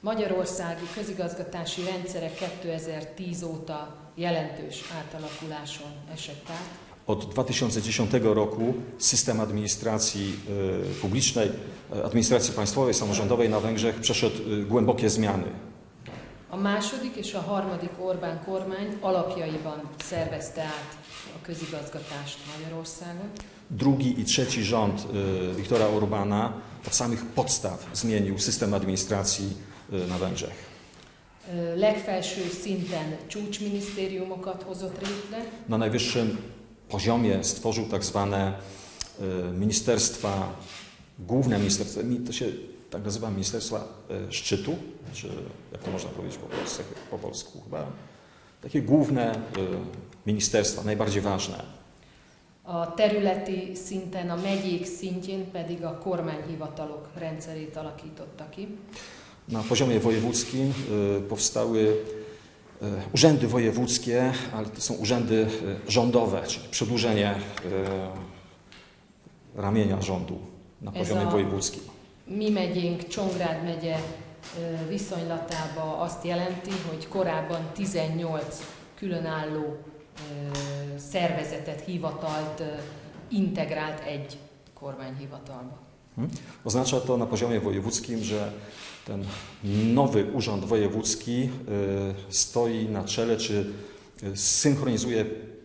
Magyarországi közigazgatási rendszerek 2010 óta jelentős átalakuláson esett át. Od 2010 roku system administracji e, publicznej, e, administracji państwowej, samorządowej na Węgrzech przeszedł e, głębokie zmiany. A második és a harmadik Orbán kormány alapjaiban szervezte át a közigazgatást Magyarországon. Drugi i trzeci rząd Viktora Orbána od samych podstaw zmienił system administracji na Węgrzech. Ö, Legfelső szinten csúcsminisztériumokat hozott létre, Na najwyższym poziomie stworzył tak zwane e, ministerstwa, główne ministerstwa, mi- to się tak nazywa ministerstwa szczytu, czy jak to można powiedzieć po, polsku, po polsku chyba, takie główne ministerstwa, najbardziej ważne. a területi szinten, a megyék szintjén pedig a kormányhivatalok rendszerét alakította ki. Na poziomie wojewódzkim powstały urzędy wojewódzkie, ale to są urzędy rządowe, czyli przedłużenie ramienia rządu na poziomie wojewódzkim. Mi megyénk, Csongrád megye ö, viszonylatában azt jelenti, hogy korábban 18 különálló szervezetet, hivatalt integrált egy kormányhivatalba. Oznacza to na poziomie wojewódzkim, że ten nowy urząd wojewódzki y, stoi na czele, czy y, synchronizuje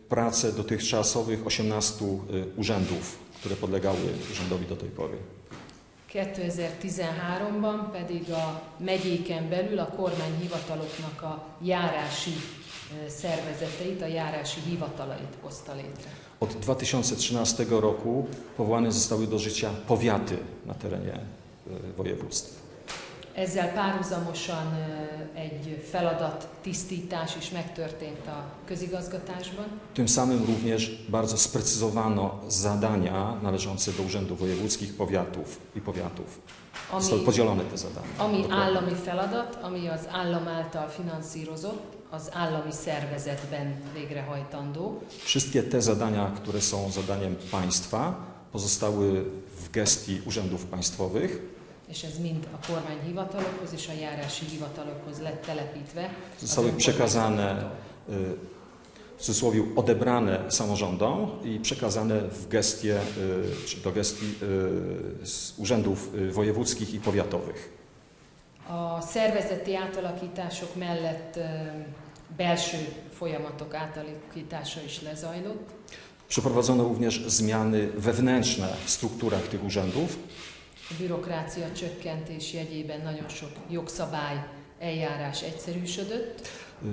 pracę dotychczasowych 18 y, urzędów, które podlegały urzędowi do tej pory. 2013-ban pedig a megyéken belül a kormányhivataloknak a járási szervezeteit, a járási hivatalait hozta létre. Od 2013 roku powołane zostały do życia powiaty na terenie y, województw. Ezzel párhuzamosan ö, egy feladat tisztítás is megtörtént a közigazgatásban. Tym samym również bardzo sprecyzowano zadania należące do urzędów wojewódzkich, powiatów i powiatów. Zostały Ami, podzielone te zadania. ami Dokładnie. állami feladat, ami az állam által finanszírozott, az állami szervezetben végrehajtandó, Wszystkie te zadania, które są zadaniem państwa, pozostały w gestii urzędów państwowych. És ez mind a kormányhivatalokhoz és a járási hivatalokhoz lett telepítve. Zostały przekazane, y, w cudzysłowie odebrane samorządom i przekazane w gestię, y, czy do gestii z urzędów wojewódzkich i powiatowych. A szervezeti átalakítások mellett belső folyamatok átalakítása is lezajlott. Przeprowadzono również zmiany wewnętrzne w strukturach tych urzędów. Bürokrácia csökkentés jegyében nagyon sok jogszabály, eljárás egyszerűsödött,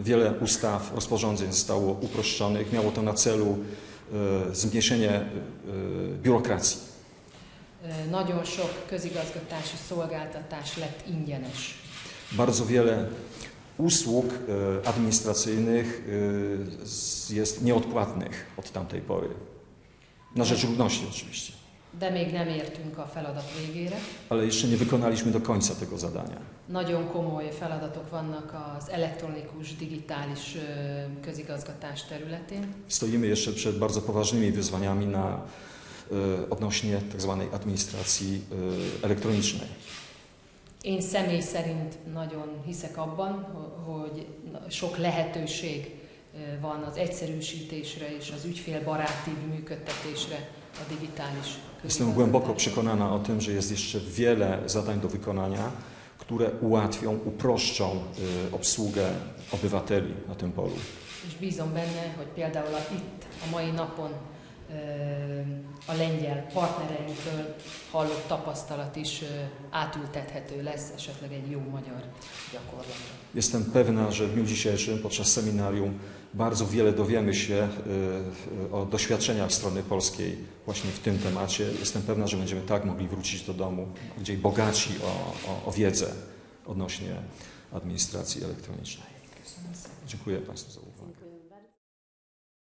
Wiele ustaw, rozporządzeń zostało uproszczonych. Miało to na celu y, zmniejszenie y, biurokracji. Ö, nagyon sok közigazgatási szolgáltatás lett ingyenes. Bardzo wiele usług e, administracyjnych e, jest nieodpłatnych od tamtej pory. Na rzecz ludności oczywiście. De még nem értünk a feladat végére. Ale jeszcze nie wykonaliśmy do końca tego zadania. Nagyon komoly feladatok vannak az elektronikus, digitális közigazgatás területén. Stoimy jeszcze przed bardzo poważnymi wyzwaniami na, e, odnośnie zwanej administracji e, elektronicznej. Én személy szerint nagyon hiszek abban, ho- hogy sok lehetőség ö, van az egyszerűsítésre és az ügyfélbaráti működtetésre Jestem głęboko przekonana o tym, że jest jeszcze wiele zadań do wykonania, które ułatwią, uproszczą e, obsługę obywateli na tym polu. És bízom benne, hogy például itt a mai napon a lengyel partnereinktől hallott tapasztalat is átültethető lesz esetleg egy jó magyar gyakorlatra. Jestem pewna, że w dniu dzisiejszym podczas seminarium bardzo wiele dowiemy się e, e, o doświadczeniach strony polskiej właśnie w tym temacie. Jestem pewna, że będziemy tak mogli wrócić do domu, gdzie bogaci o, o, o wiedzę odnośnie administracji elektronicznej. Dziękuję Państwu za uwagę.